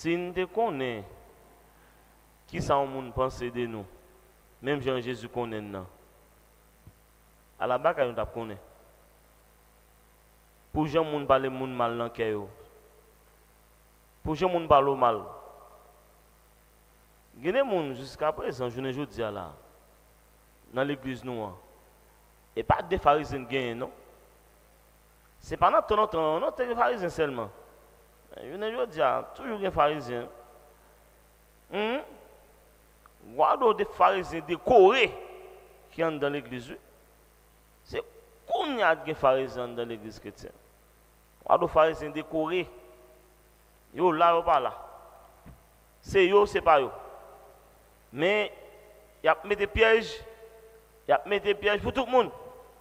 Si nous connaissons qui ça monde pense de nous, même Jean Jésus connaît nous. À la base, nous connaît. Pour Jean monde parler monde mal dans cœur. Pour Jean monde parler mal. Des gens jusqu'à présent, je ne dis là, dans l'église noire. Et pas des pharisiens qui non? C'est pas notre temps, pharisiens seulement. Je ne dis toujours des pharisiens. Hum? Guardo des pharisiens décorés qui entrent dans l'église. C'est combien de pharisiens dans l'église chrétienne? Guardo des pharisiens décorés. Yo là, yo pas là. C'est yo, c'est pas yo. Mais il y a mis des pièges, y a des pièges pour tout le monde.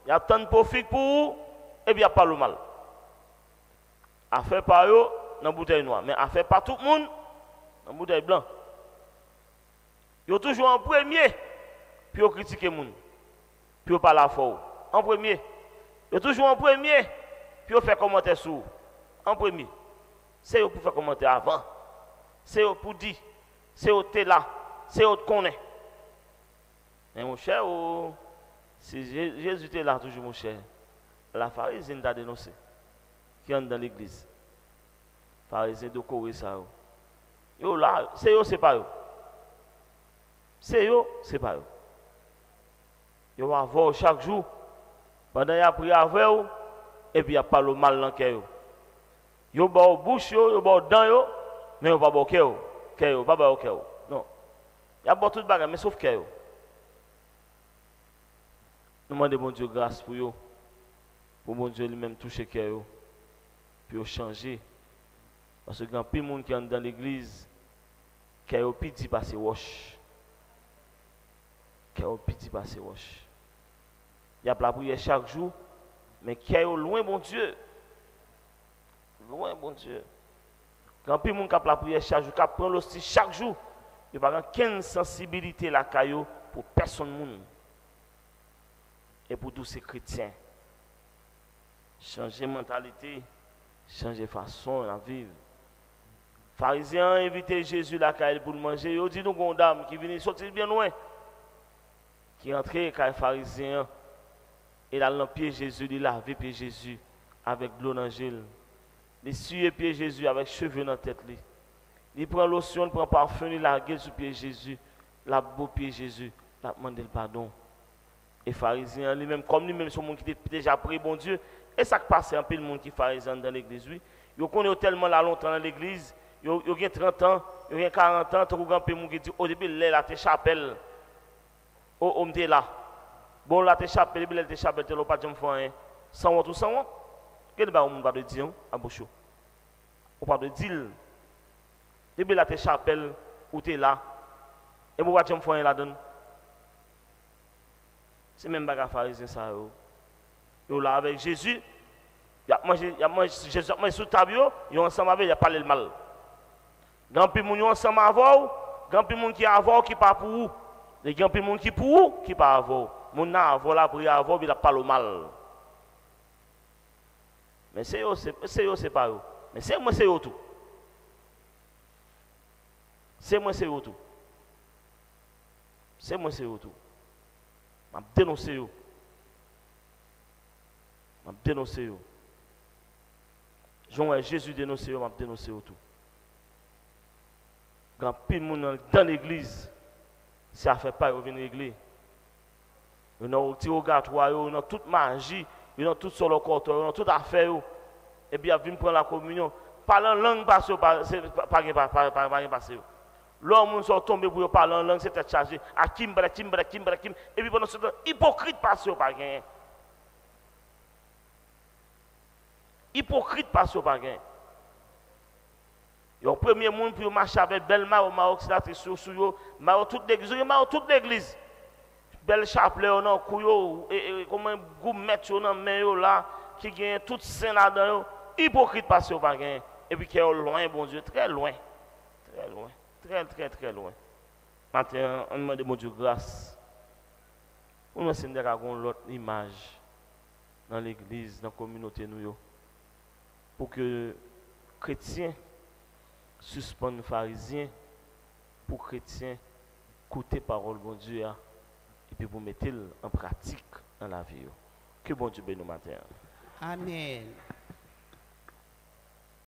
Il y a tant de profit pour vous, et puis il n'y a pas le mal. Affaire par eux dans la bouteille noire, mais affaire pas tout le monde dans la bouteille blanche. Ils ont toujours en premier, puis ils critiquent les gens, puis ils parlent fort. En premier. Ils ont toujours en premier, puis ils font commentaire sur En premier. C'est eux pour faire commentaire avant. C'est eux pour dire. C'est eux qui là c'est autre qu'on est. Mais mon cher, oh, si Jésus était là toujours, mon cher, la pharisienne t'a dénoncé, qui entre dans l'église. Pharisien de Corée, ça. Oh. Yo c'est pas eux. C'est eux, c'est pas eux. Yo va voir chaque jour, pendant qu'il a prié avec eux, et puis il a pas le mal le cœur. Yo ba bouche, yo ba dents, mais yo pas au cœur. Cœur, pas au cœur. Il y a beaucoup de bagages, mais sauf que Nous demandons bon Dieu grâce pour eux. Pour bon Dieu lui-même toucher cœur. Puis changer. Parce que quand plus de monde qui est dans l'église, cœur petit passer wash. Cœur petit passer wash. Il y a la prière chaque jour, mais cœur loin bon Dieu. Loin bon Dieu. Quand plus de monde qui a la prière chaque jour, qui prend l'hostie chaque jour, il n'y a pas aucune sensibilité la caillou pour personne. Et pour tous ces chrétiens. Changer mentalité, changer façon de vivre. Pharisiens invité Jésus la caille pour manger. Il dit nous une dame qui vient sortir bien loin. Qui entre caille pharisien. Et dans le pied Jésus, il lavé pied Jésus avec l'eau dans le Il suit pied Jésus avec cheveux dans la tête. Il prend lotion, il prend parfum, il largue sur pied Jésus, la beau pied Jésus, il demande le pardon. Et pharisien lui-même, comme lui-même, un monde qui était déjà pris, bon Dieu, et ça passe un peu le monde qui est pharisien dans l'église, oui. Il connaît tellement là longtemps dans l'église, il a 30 ans, il a 40 ans, il a un peu de monde qui dit, au début, il a chapelle, oh, on était là. Bon, là, t'es chapelle, il a chapelle, il n'a pas de faire sans honte ou sans honte. Qu'est-ce que vous avez dit à Bouchou? On parle de dire depuis là, tes chapelle, où tu es là. Et pourquoi tu me fais là-dedans C'est même pas pharisien ça. Yo là avec Jésus. Il a mangé, il a mangé, Jésus table, ensemble avec, il a le mal. Grand pi moun ensemble avant, grand pi moun qui avant qui pas pour vous. Les grand pi moun qui pour vous qui pas avant. Moun na avant la prière avant, il a parlé mal. Mais c'est eux, c'est eux, c'est pas eux. Mais c'est moi, c'est eux tout. C'est moi, c'est tout. C'est moi, c'est tout. Je dénoncé. Je dénoncé. Jean Jésus dénoncé, je dénoncé tout. Quand plus de monde dans l'église, ça ne fait pas revenir à l'église. Ils ont toute magie, tout sur le corps, ils ont toute affaire. Et puis ils prendre la communion. Parlant langue, pas pas pas passer. L'homme sont tombés pour parler en langue, c'était chargé. Akim, brakim, brakim, brakim. Et puis pendant ce temps, hypocrite passe. Hypocrite passe au bagage. Le premier monde pour marcher avec au Maroc, c'est sur sur Maroc toute l'église, Maroc toute l'église. Belle chapelet on a couyo et comme un groupe mettre on main là qui gagne toute saint là-dedans. Hypocrite passe au bagage. Et puis qui est loin bon Dieu, très loin. Très loin très, très, très loin. Maintenant, on demande mon Dieu grâce. On nous enseigne l'autre image dans l'église, dans la communauté. Nous, pour que chrétiens suspendre pharisiens pour chrétiens, écouter parole bon Dieu hein, et puis pour mettre en pratique dans la vie. Que bon Dieu bénisse nous. Amen.